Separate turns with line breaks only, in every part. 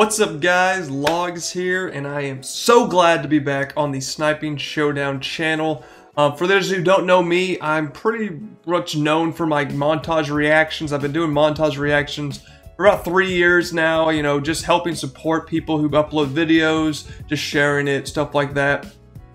What's up guys, Logz here, and I am so glad to be back on the Sniping Showdown channel. Uh, for those who don't know me, I'm pretty much known for my montage reactions. I've been doing montage reactions for about three years now, you know, just helping support people who upload videos, just sharing it, stuff like that.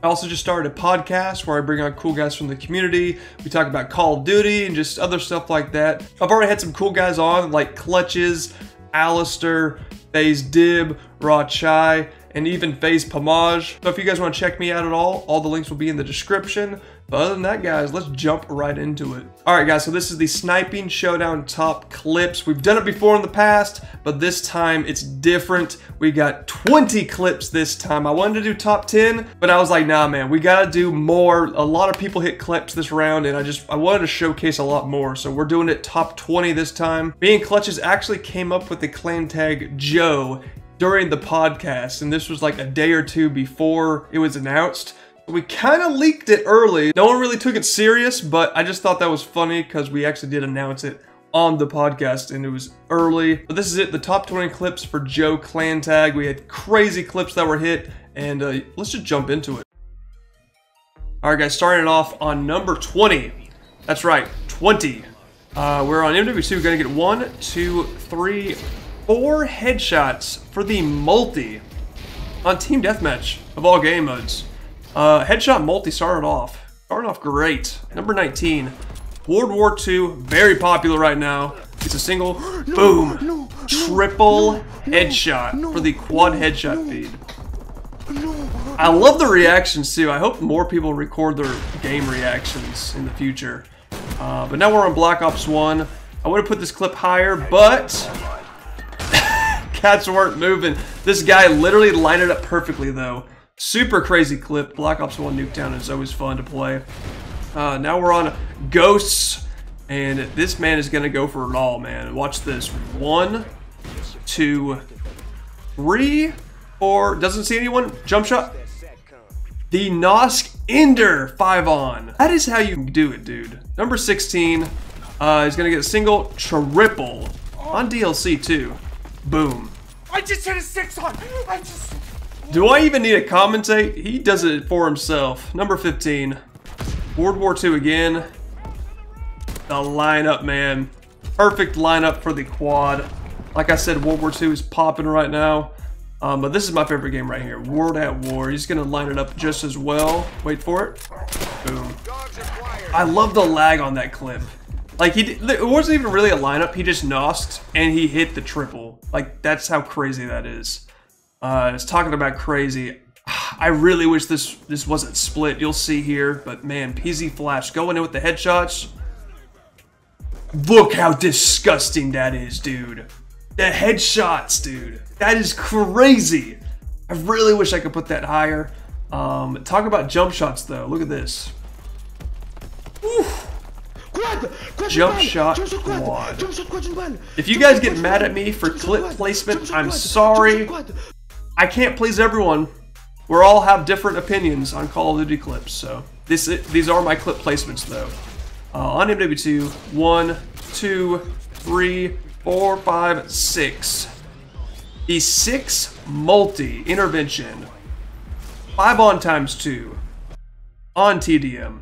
I also just started a podcast where I bring on cool guys from the community. We talk about Call of Duty and just other stuff like that. I've already had some cool guys on, like Clutchezz, Alistair, FaZe Dib, Raw Chai, and even FaZe Pamaj. So if you guys want to check me out at all, all the links will be in the description. But other than that, guys, let's jump right into it. All right, guys, so this is the Sniping Showdown top clips. We've done it before in the past, but this time it's different. We got 20 clips this time. I wanted to do top 10, but I was like, nah, man, we gotta do more. A lot of people hit clips this round, and I just, I wanted to showcase a lot more. So we're doing it top 20 this time. Me and Clutchezz actually came up with the clan tag Joe during the podcast, and this was like a day or two before it was announced. We kind of leaked it early. No one really took it serious, but I just thought that was funny because we actually did announce it on the podcast and it was early. But this is it, the top 20 clips for Joe Clan Tag. We had crazy clips that were hit and uh, let's just jump into it. Alright guys, starting it off on number 20. That's right, 20. Uh, we're on MW2, gonna get one, two, three, four headshots for the multi on Team Deathmatch of all game modes. Uh, headshot multi started off. Started off great. Number 19. World War II, very popular right now. It's a single, no, boom, no, triple no, headshot for the quad headshot feed. I love the reactions too. I hope more people record their game reactions in the future. Uh, but now we're on Black Ops 1. I would have put this clip higher, but cats weren't moving. This guy literally lined it up perfectly though. Super crazy clip. Black Ops 1 Nuketown is always fun to play. Uh, now we're on Ghosts, and this man is going to go for it all, man. Watch this. One, two, three, four. Doesn't see anyone. Jump shot. The Nosk Ender 5 on. That is how you do it, dude. Number 16 uh, is going to get a single triple on DLC, too. Boom.
I just hit a 6 on. I just...
Do I even need to commentate? He does it for himself. Number 15. World War II again. The lineup, man. Perfect lineup for the quad. Like I said, World War II is popping right now. Um, but this is my favorite game right here. World at War. He's going to line it up just as well. Wait for it. Boom. I love the lag on that clip. Like, he it wasn't even really a lineup. He just nosked, and he hit the triple. Like, that's how crazy that is. Uh, it's talking about crazy. I really wish this this wasn't split. You'll see here, but man, PZ Flash going in with the headshots. Look how disgusting that is, dude. The headshots, dude. That is crazy. I really wish I could put that higher. Um, talk about jump shots, though. Look at this. Jump shot quad. If you guys get mad at me for clip placement, I'm sorry. I can't please everyone. We all have different opinions on Call of Duty clips, so this these are my clip placements though. Uh, on MW2, one, two, three, four, five, six. The six multi intervention, five on times two, on TDM.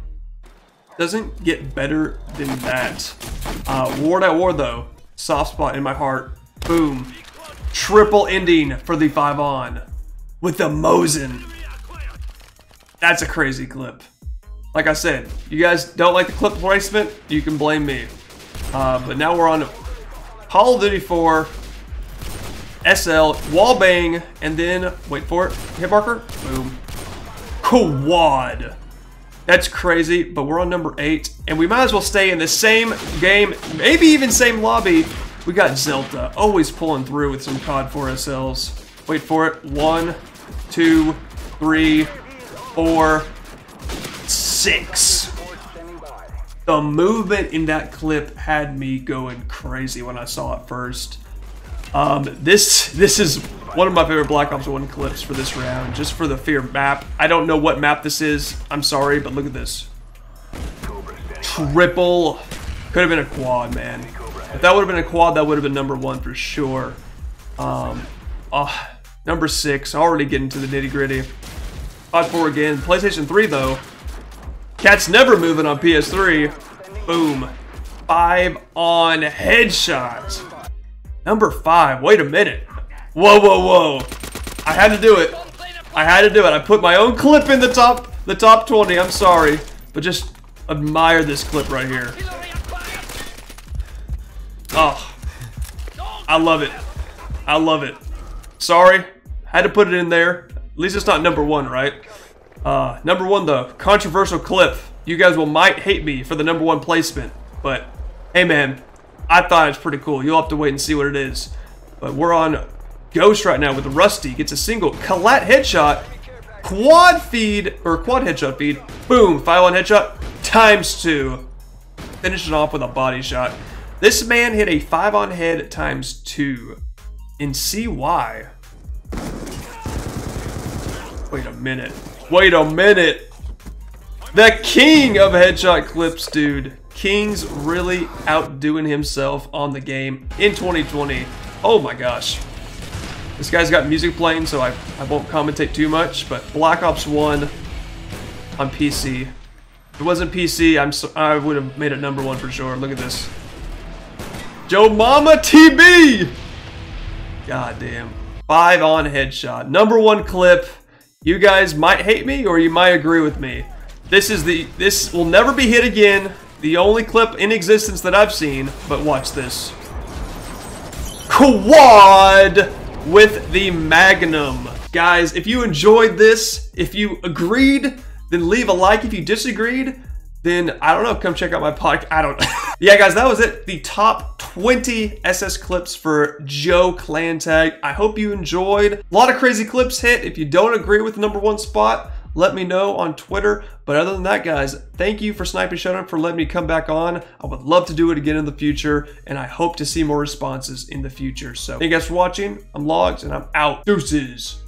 Doesn't get better than that. Uh, Ward at War though, soft spot in my heart. Boom. Triple ending for the 5 on with the Mosin. That's a crazy clip. Like I said, you guys don't like the clip placement, you can blame me. Uh, but now we're on Call of Duty 4, SL, wall bang, and then, wait for it, hit marker, boom. Quad. That's crazy, but we're on number 8, and we might as well stay in the same game, maybe even same lobby, we got Zelta, always pulling through with some COD 4 SLs. Wait for it. One, two, three, four, six. The movement in that clip had me going crazy when I saw it first. Um, this this is one of my favorite Black Ops 1 clips for this round, just for the fear map. I don't know what map this is. I'm sorry, but look at this. Triple. Could have been a quad, man. If that would have been a quad, that would have been number one for sure. Um, Oh, number six, already getting to the nitty gritty. 5 4 again. PlayStation 3, though. Cat's never moving on PS3. Boom. Five on headshots. Number five. Wait a minute. Whoa, whoa, whoa. I had to do it. I had to do it. I put my own clip in the top, the top 20. I'm sorry, but just admire this clip right here. Oh, I love it. I love it. Sorry, had to put it in there. At least it's not number one, right? Uh, number one, though, controversial clip. You guys will might hate me for the number one placement, but hey, man, I thought it's pretty cool. You'll have to wait and see what it is. But we're on Ghost right now with Rusty. Gets a single collat headshot, quad feed, or quad headshot feed. Boom, 5-1 headshot, times two. Finishing off with a body shot. This man hit a 5 on head times 2. And see why. Wait a minute. Wait a minute. The king of headshot clips, dude. King's really outdoing himself on the game in 2020. Oh my gosh. This guy's got music playing, so I, I won't commentate too much, but Black Ops 1 on PC. If it wasn't PC, I'm so, I would have made it number one for sure. Look at this. Joe Mama TB! God damn. Five on headshot. Number one clip. You guys might hate me or you might agree with me. This is the this will never be hit again. The only clip in existence that I've seen, but watch this. Quad with the Magnum. Guys, if you enjoyed this, if you agreed, then leave a like. If you disagreed, then I don't know, come check out my podcast. I don't know. yeah, guys, that was it. The top 20 SS clips for Joe Clan Tag. I hope you enjoyed. A lot of crazy clips hit. If you don't agree with the number one spot, let me know on Twitter. But other than that, guys, thank you for Sniping Showdown for letting me come back on. I would love to do it again in the future, and I hope to see more responses in the future. So thank you guys for watching. I'm Logz, and I'm out. Deuces.